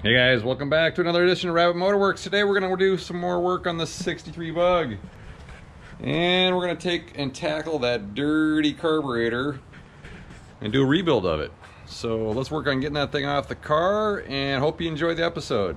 Hey guys, welcome back to another edition of Rabbit Motorworks. Today we're to do some more work on the 63 Bug. And we're to take and tackle that dirty carburetor and do a rebuild of it. So let's work on getting that thing off the car and hope you enjoy the episode.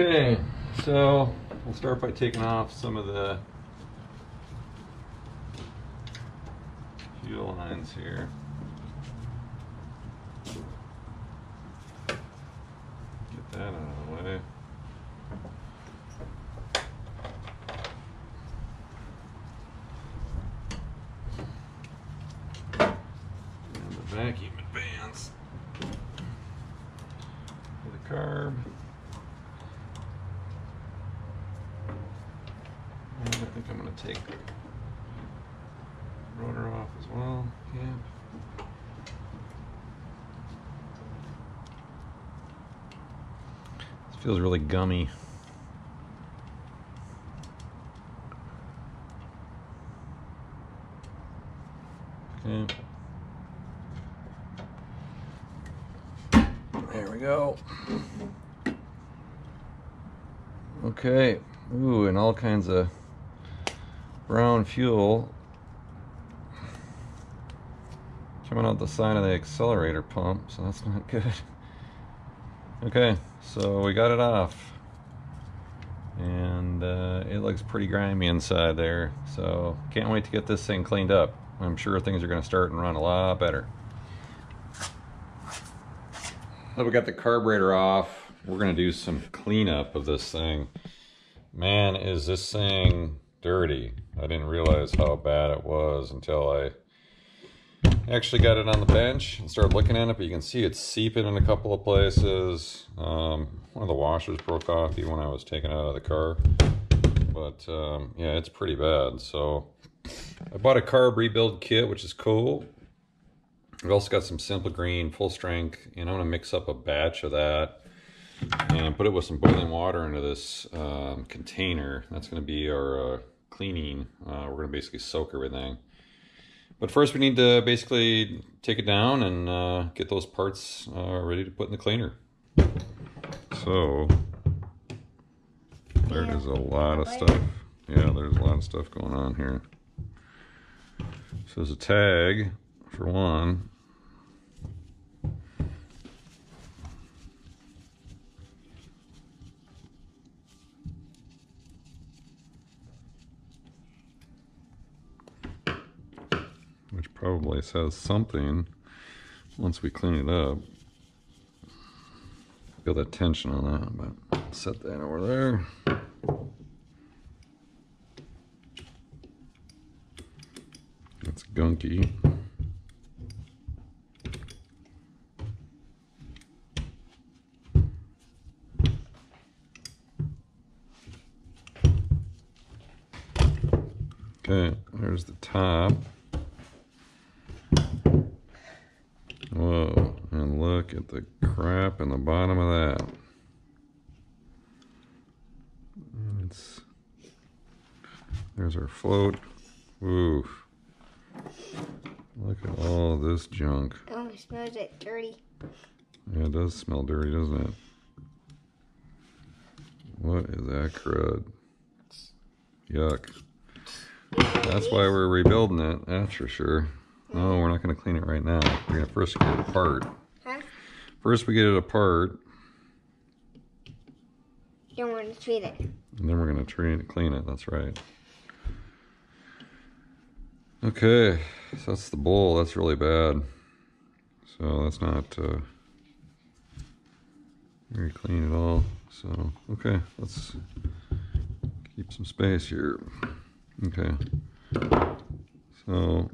Okay, so we'll start by taking off some of the fuel lines here. Get that out of the way. And the vacuum advance for the carb. And I think I'm going to take the rotor off as well. Yeah. This feels really gummy. Okay. There we go. Okay. Ooh, and all kinds of brown fuel the side of the accelerator pump, so that's not good. Okay, so we got it off. And uh, it looks pretty grimy inside there, so can't wait to get this thing cleaned up. I'm sure things are going to start and run a lot better. So we got the carburetor off. We're going to do some cleanup of this thing. Man, is this thing dirty. I didn't realize how bad it was until I actually got it on the bench and started looking at it, but you can see it's seeping in a couple of places. Um, one of the washers broke off even when I was taking it out of the car. But um, yeah, it's pretty bad. So I bought a carb rebuild kit, which is cool. I've also got some Simple Green full strength, and I'm gonna mix up a batch of that and put it with some boiling water into this um, container. That's gonna be our uh, cleaning. Uh, we're gonna basically soak everything. But first we need to basically take it down and uh, get those parts uh, ready to put in the cleaner. So, there is a lot of stuff. Yeah, there's a lot of stuff going on here. So there's a tag for one. Probably says something once we clean it up. Feel that tension on that, but set that over there. That's gunky. Okay, there's the top. Whoa, and look at the crap in the bottom of that. And It's, there's our float. Oof. Look at all this junk. Oh, it smells like dirty. Yeah, it does smell dirty, doesn't it? What is that crud? Yuck. That's why we're rebuilding it, that's for sure. No, we're not going to clean it right now. We're going to first get it apart. First we get it apart, You don't want to treat it. and then we're going to train clean it, that's right. Okay, so that's the bowl, that's really bad. So that's not uh, very clean at all. So, okay, let's keep some space here. Okay, So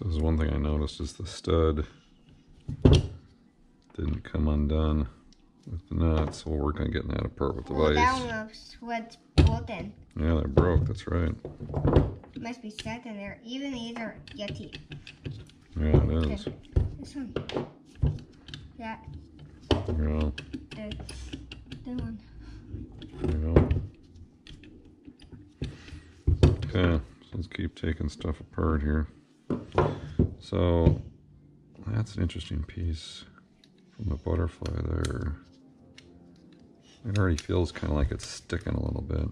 this is one thing I noticed is the stud didn't come undone with the nuts. We'll work on getting that apart with the Well, that vise. one was what's broken. Yeah, they broke. That's right. It Must be stuck in there. Even these are Yeti. Yeah, it is. This one. That. Yeah, The, the one. yeah. Okay, so let's keep taking stuff apart here. So that's an interesting piece from the butterfly there. It already feels kind of like it's sticking a little bit.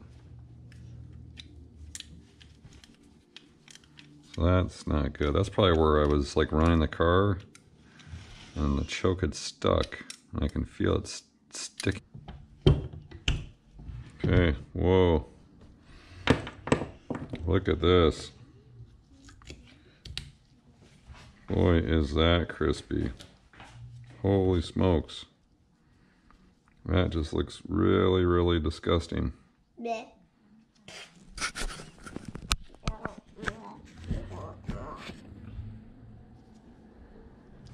So that's not good. That's probably where I was like running the car and the choke had stuck. And I can feel it st- sticking. Okay, whoa. Look at this. Boy, is that crispy. Holy smokes. That just looks really, really disgusting. Bleh.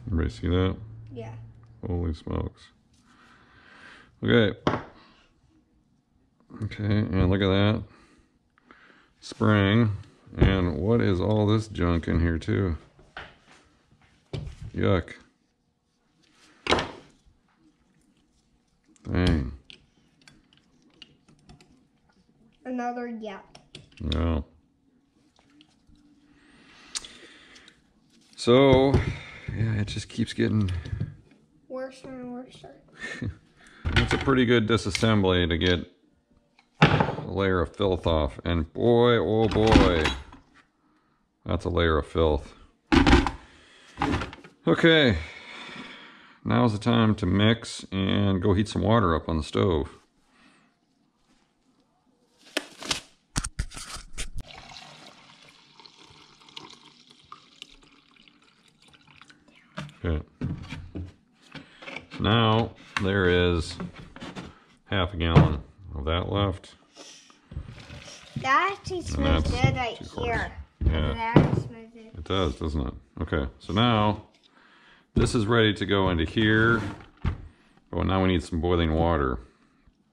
Everybody see that? Yeah. Holy smokes. Okay. Okay, and look at that. Spring. And what is all this junk in here, too? Yuck. Dang. Another yuck. No. So, yeah, it just keeps getting Worse and worse. It's a pretty good disassembly to get a layer of filth off. And boy, oh boy, that's a layer of filth. Okay, now's the time to mix and go heat some water up on the stove. Okay. Now there is half a gallon of that left. That actually smells good right here. Yeah, That smells good. it does, doesn't it? Okay, so now this is ready to go into here. Oh, now we need some boiling water,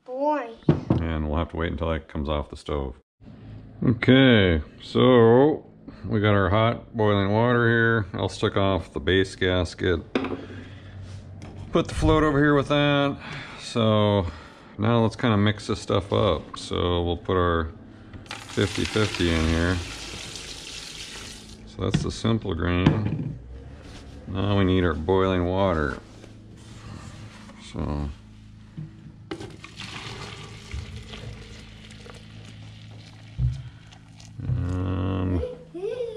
Boy. and we'll have to wait until that comes off the stove. Okay, so we got our hot boiling water here. I'll stick off the base gasket. Put the float over here with that. So now let's kind of mix this stuff up. So we'll put our 50-50 in here. So that's the Simple Green. Now we need our boiling water. So um,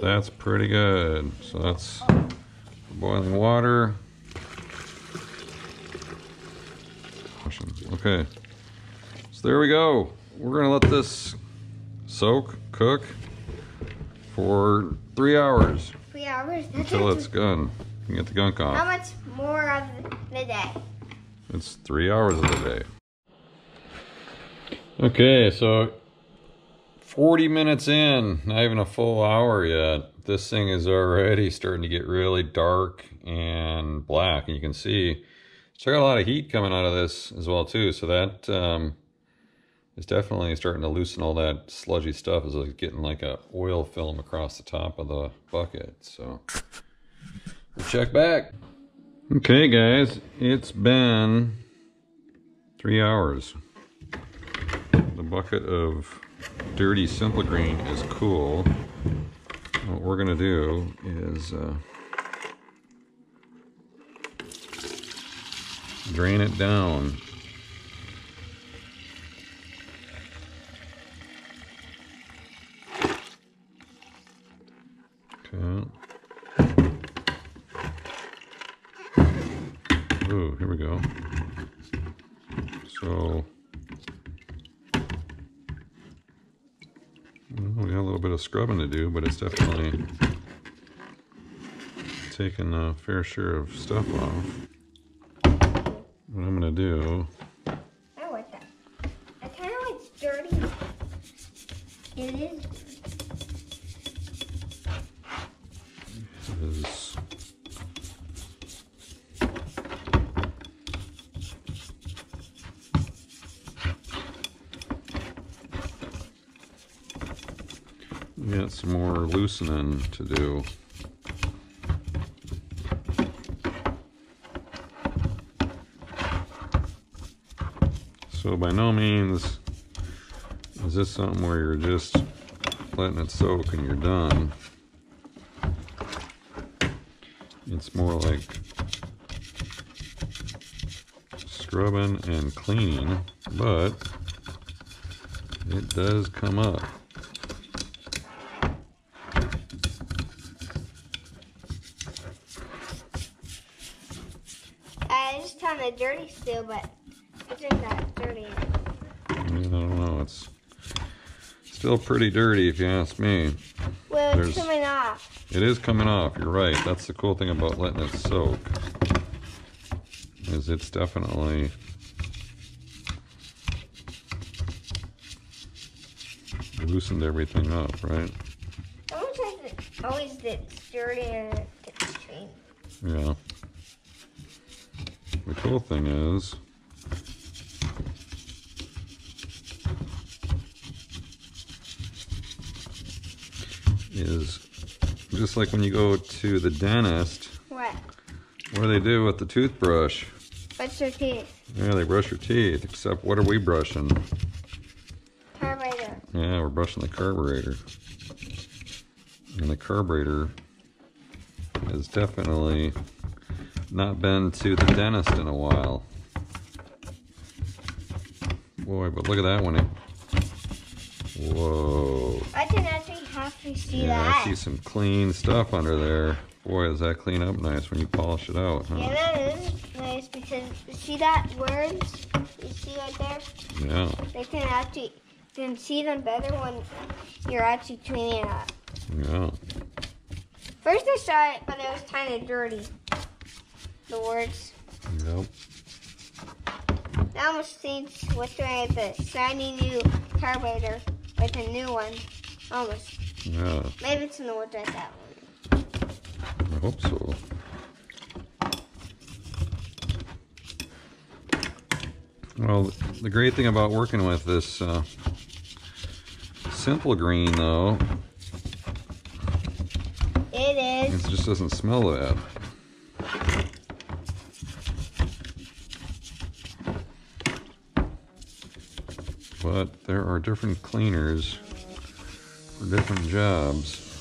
that's pretty good. So that's boiling water. Okay. So there we go. We're gonna let this soak, cook for three hours Three hours. That's until it's done. Can get the gunk How much more of the day? It's three hours of the day. Okay, so 40 minutes in, not even a full hour yet. This thing is already starting to get really dark and black. And you can see it's got a lot of heat coming out of this as well too. So that um, is definitely starting to loosen all that sludgy stuff. It's like getting like a oil film across the top of the bucket. So check back. Okay, guys, it's been three hours. The bucket of dirty simple green is cool. What we're gonna do is uh, drain it down. Okay. Here we go. So, well, we got a little bit of scrubbing to do, but it's definitely taking a fair share of stuff off. What I'm gonna do, I like that. I kind of like dirty. It is. We got some loosening to do. So by no means is this something where you're just letting it soak and you're done. It's more like scrubbing and cleaning, but it does come up. Uh, it's kind of dirty still, but it's not that dirty. I don't know, it's still pretty dirty if you ask me. Well, There's- it's coming off. It is coming off, you're right. That's the cool thing about letting it soak. Is it's definitely loosened everything up, right? Always gets dirty and it gets clean. Yeah. The cool thing is is just like when you go to the dentist, What? what do they do with the toothbrush? Brush your teeth? Yeah, they brush your teeth, except what are we brushing? Carburetor. Yeah, we're brushing the carburetor. And the carburetor has definitely not been to the dentist in a while. Boy, but look at that one. Whoa. I can actually have to see Yeah, that. I see some clean stuff under there. Boy, does that clean up nice when you polish it out, Yeah, huh? that is nice because see that words you see right there? Yeah, They can actually you can see them better when you're actually cleaning it up. yeah. First I saw it, but it was kind of dirty. The words. Yep. That almost seems what's right the shiny new carburetor with a new one. Almost. Yeah, Maybe it's in the wood like that one. I hope so. Well, the great thing about working with this uh, simple green, though, it is. It just doesn't smell bad. But there are different cleaners different jobs.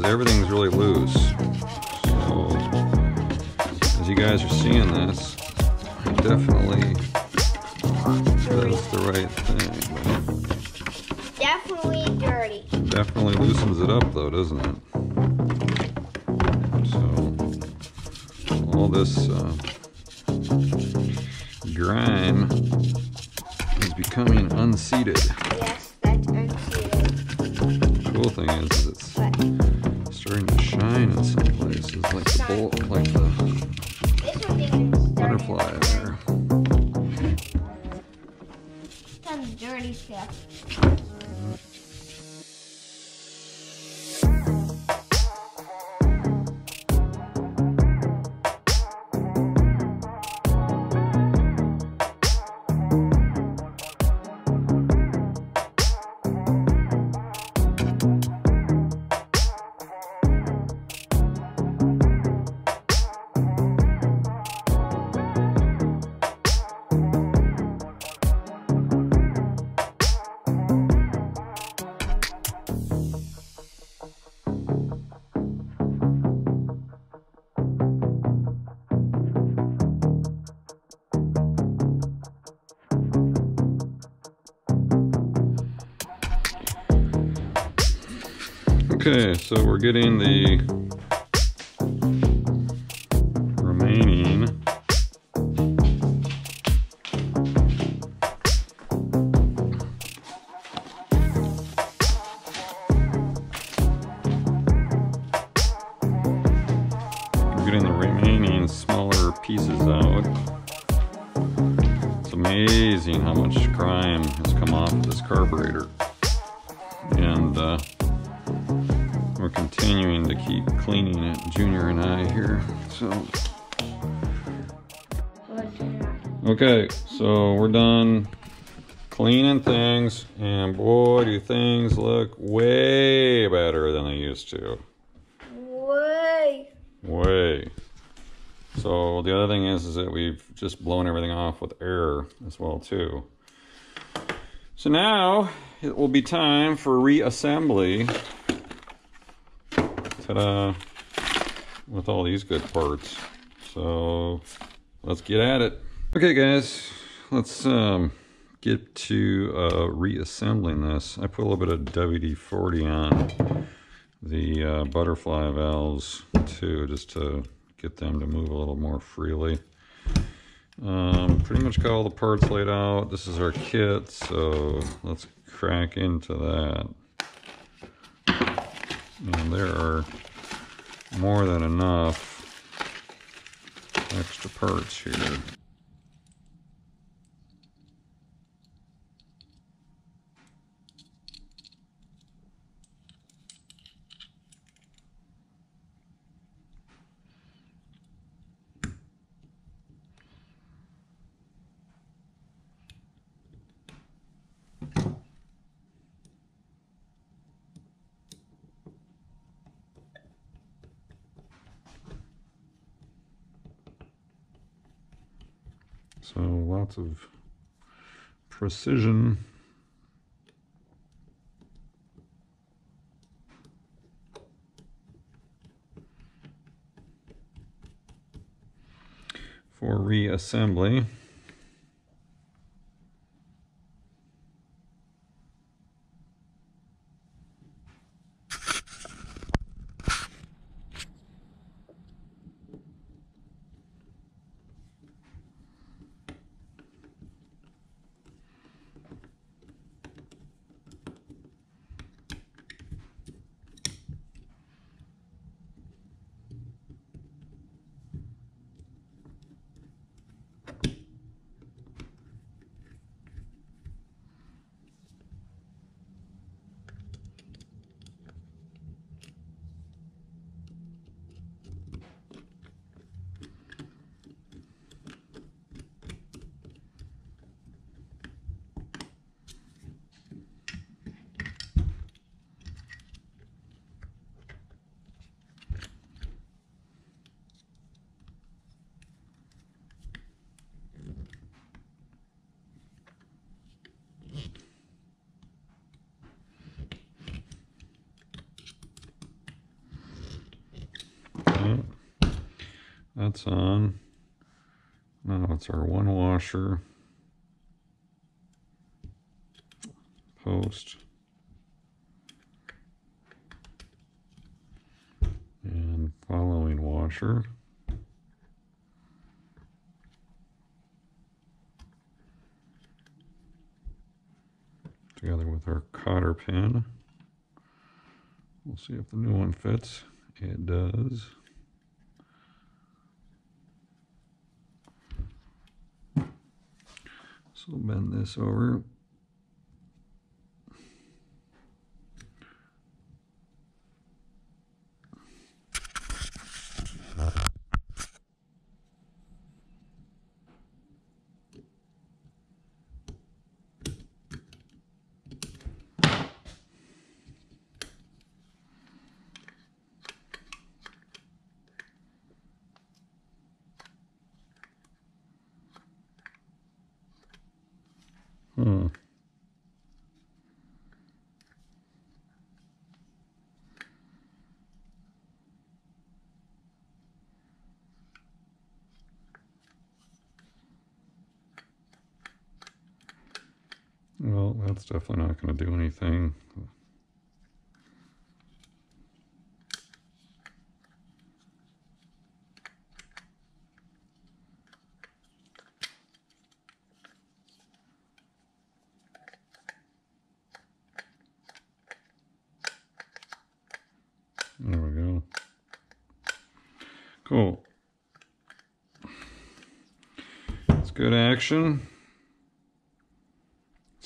Is, everything's really loose. So, as you guys are seeing this, Okay, so we're getting the remaining we're getting the remaining smaller pieces out. It's amazing how much grime has come off this carburetor. And uh, we're continuing to keep cleaning it, Junior and I here. So, okay, so we're done cleaning things, and boy, do things look way better than they used to. Way. Way. So the other thing is, is that we've just blown everything off with air as well too. So now it will be time for reassembly. Ta-da! With all these good parts. So let's get at it. Okay, guys, let's um, get to uh, reassembling this. I put a little bit of WD-40 on the uh, butterfly valves too, just to get them to move a little more freely. Um, pretty much got all the parts laid out. This is our kit, so let's crack into that. And there are more than enough extra parts here. So lots of precision. For reassembly. Okay. That's on. Now it's our one washer. Post. And following washer. Together with our cotter pin. We'll see if the new one fits. It does. So bend this over. that's definitely not going to do anything. There we go. Cool. It's good action.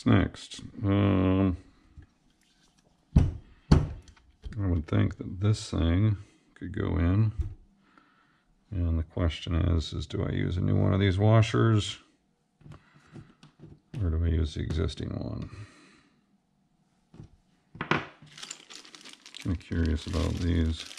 Next? Um, I would think that this thing could go in. And the question is, is do I use a new one of these washers? Or do I use the existing one? Kind of curious about these.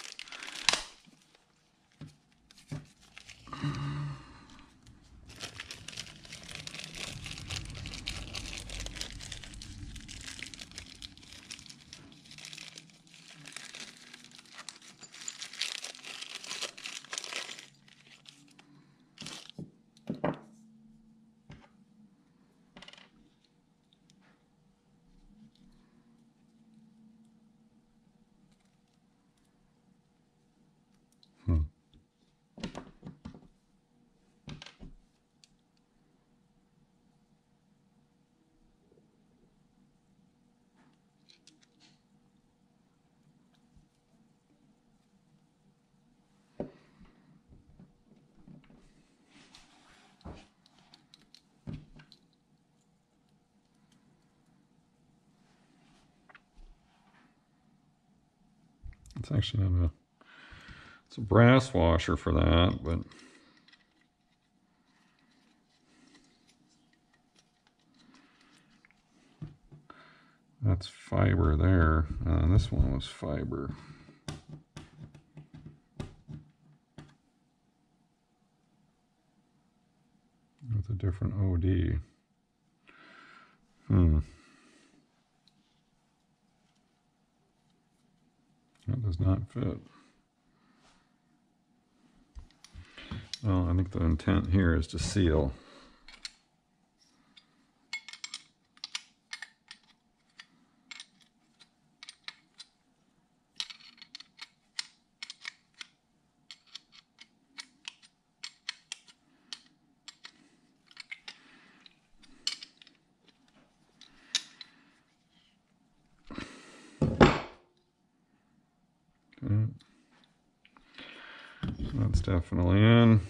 It's actually not a, it's a brass washer for that, but that's fiber there. Uh, this one was fiber. With a different OD. Hmm. That does not fit. Well, I think the intent here is to seal. Okay. That's definitely in.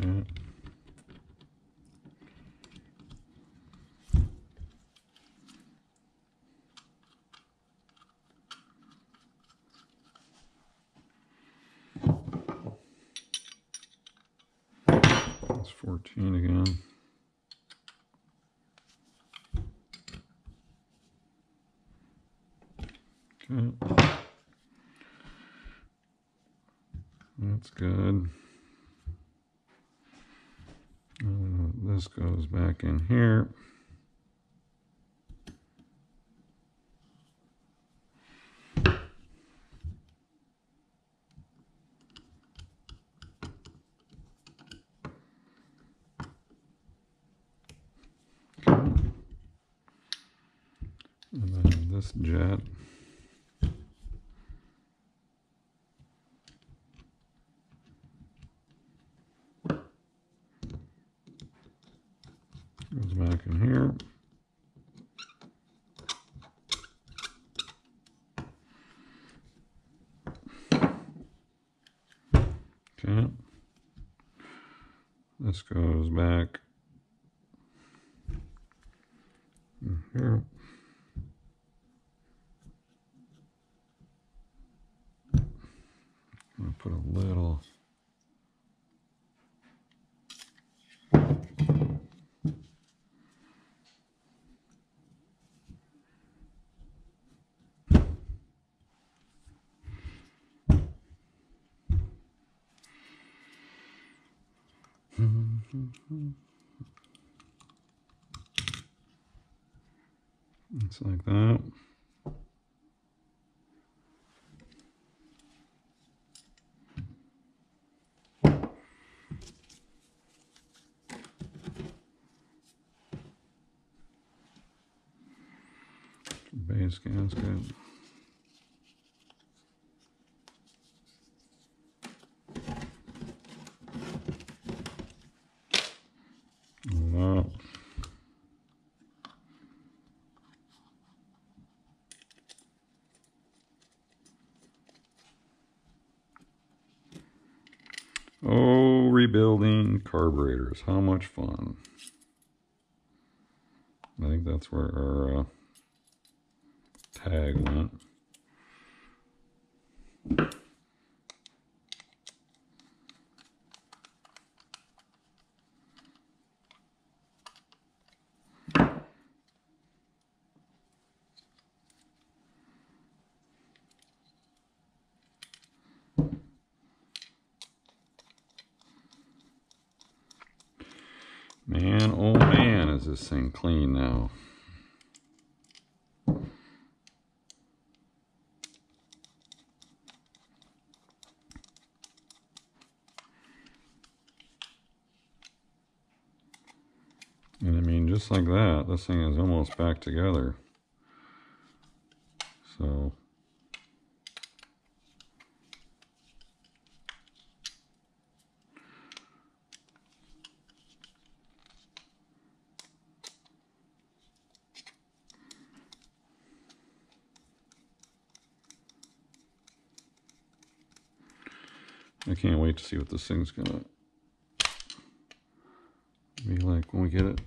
Okay. That's 14 again. Okay. That's good. Uh, this goes back in here. And then this jet. Goes back in here. Okay. This goes back in here. I'm gonna put a little. It's like that. Base gasket. Oh, rebuilding carburetors. How much fun. I think that's where our uh, tag went. Man, oh man, is thing clean now. And I mean, just like that, this thing is almost back together. So... I can't wait to see what this thing's gonna be like when we get it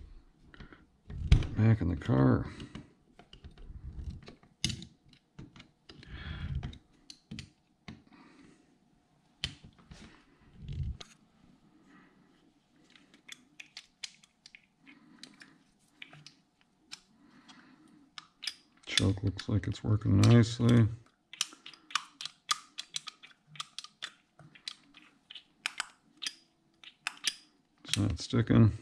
back in the car. Choke looks like it's working nicely. Sticking.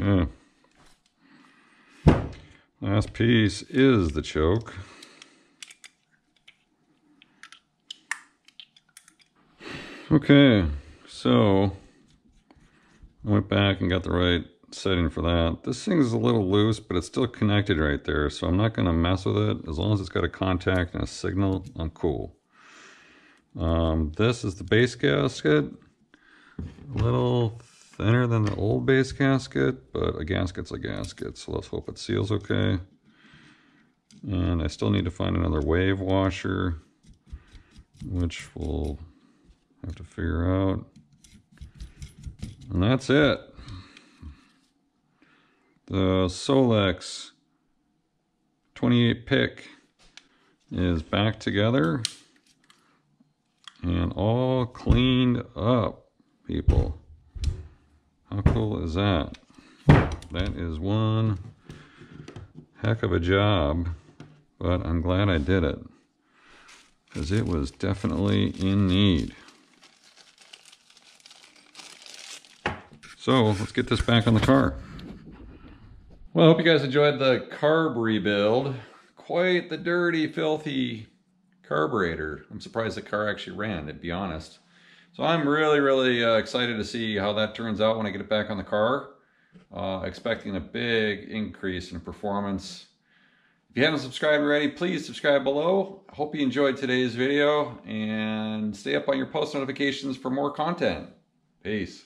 Okay. Last piece is the choke. Okay, so I went back and got the right setting for that. This thing's a little loose, but it's still connected right there, so I'm not going to mess with it. As long as it's got a contact and a signal, I'm cool. Um, this is the base gasket. A little thinner than the old base gasket, but a gasket's a gasket, so let's hope it seals okay. And I still need to find another wave washer, which we'll have to figure out. And that's it. The Solex 28 PICT is back together and all cleaned up, people. How cool is that? That is one heck of a job, but I'm glad I did it because it was definitely in need. So let's get this back on the car. Well, I hope you guys enjoyed the carb rebuild. Quite the dirty, filthy carburetor. I'm surprised the car actually ran, to be honest. So I'm really, really uh, excited to see how that turns out when I get it back on the car. Uh, expecting a big increase in performance. If you haven't subscribed already, please subscribe below. Hope you enjoyed today's video and stay up on your post notifications for more content. Peace.